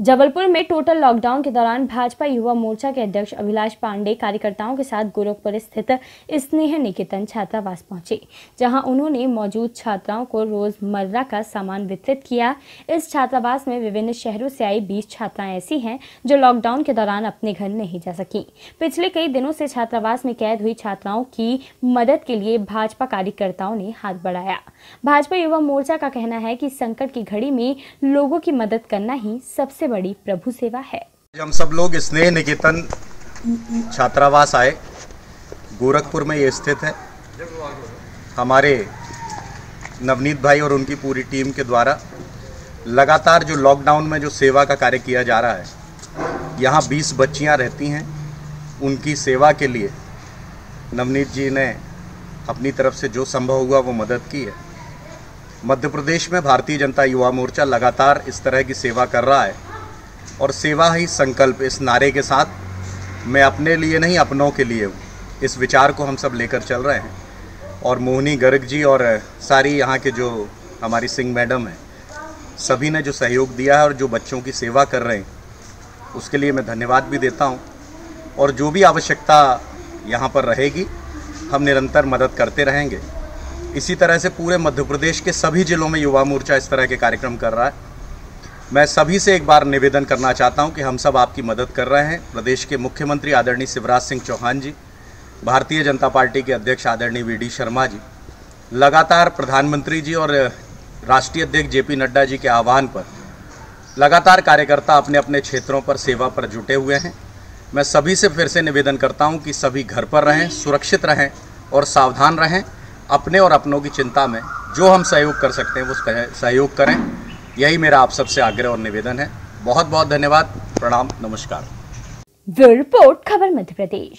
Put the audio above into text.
जबलपुर में total lockdown के दौरान भाजपा युवा मोर्चा के अध्यक्ष अभिलाष पांडे कार्यकर्ताओं के साथ गोरखपुर स्थित स्नेह निकेतन छात्रावास पहुँचे, जहाँ उन्होंने मौजूद छात्राओं को रोज़मर्रा का सामान वितरित किया। इस छात्रावास में विभिन्न शहरों से आई 20 छात्राएँ ऐसी हैं जो लॉकडाउन के दौरान अपने घर नहीं जा सकी। पिछले कई दिनों से छात्रावास में कैद हुई छात्राओं की मदद के लिए भाजपा कार्यकर्ताओं ने हाथ बढ़ाया। भाजपा युवा मोर्चा का कहना है कि संकट की घड़ी में लोगों की मदद करना ही सबसे बड़ी प्रभु सेवा है। हम सब लोग स्नेह निकेतन छात्रावास आए। गोरखपुर में ये स्थित है। हमारे नवनीत भाई और उनकी पूरी टीम के द्वारा लगातार जो लॉकडाउन में जो सेवा का कार्य किया जा रहा है, यहाँ 20 बच्चियाँ रहती हैं। उनकी सेवा के लिए नवनीत जी ने अपनी तरफ़ से जो संभव हुआ वो मदद की है। मध्य प्रदेश में भारतीय जनता युवा मोर्चा लगातार इस तरह की सेवा कर रहा है। और सेवा ही संकल्प इस नारे के साथ। मैं अपने लिए नहीं, अपनों के लिए हूँ। इस विचार को हम सब लेकर चल रहे हैं। और मोहनी गर्ग जी और सारी यहाँ के जो हमारी सिंह मैडम हैं, सभी ने जो सहयोग दिया है और जो बच्चों की सेवा कर रहे हैं, उसके लिए मैं धन्यवाद भी देता हूँ। और जो भी आवश्यकता यहाँ पर रहेगी, हम निरंतर मदद करते रहेंगे। इसी तरह से पूरे मध्य प्रदेश के सभी जिलों में युवा मोर्चा इस तरह के कार्यक्रम कर रहा है। मैं सभी से एक बार निवेदन करना चाहता हूँ कि हम सब आपकी मदद कर रहे हैं। प्रदेश के मुख्यमंत्री आदरणीय शिवराज सिंह चौहान जी, भारतीय जनता पार्टी के अध्यक्ष आदरणीय वी डी शर्मा जी, लगातार प्रधानमंत्री जी और राष्ट्रीय अध्यक्ष जे पी नड्डा जी के आह्वान पर लगातार कार्यकर्ता अपने अपने क्षेत्रों पर सेवा पर जुटे हुए हैं। मैं सभी से फिर से निवेदन करता हूँ कि सभी घर पर रहें, सुरक्षित रहें और सावधान रहें। अपने और अपनों की चिंता में जो हम सहयोग कर सकते हैं, वो सहयोग करें। यही मेरा आप सबसे आग्रह और निवेदन है। बहुत बहुत धन्यवाद। प्रणाम, नमस्कार। रिपोर्ट खबर मध्य प्रदेश।